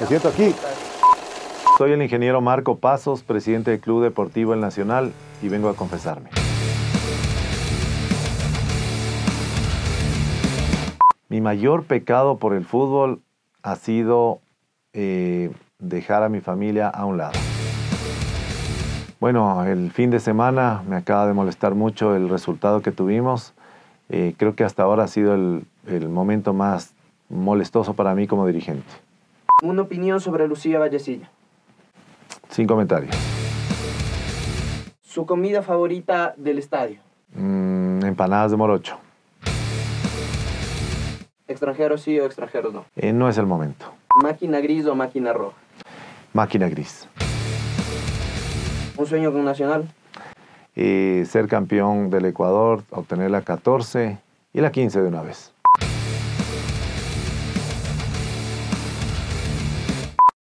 Me siento aquí. Soy el ingeniero Marco Pasos, presidente del Club Deportivo El Nacional, y vengo a confesarme. Mi mayor pecado por el fútbol ha sido eh, dejar a mi familia a un lado. Bueno, el fin de semana me acaba de molestar mucho el resultado que tuvimos. Eh, creo que hasta ahora ha sido el, el momento más molestoso para mí como dirigente. Una opinión sobre Lucía Vallecilla. Sin comentarios. Su comida favorita del estadio. Mm, empanadas de morocho. Extranjeros sí o extranjeros no. Eh, no es el momento. Máquina gris o máquina roja. Máquina gris. Un sueño con Nacional. Eh, ser campeón del Ecuador, obtener la 14 y la 15 de una vez.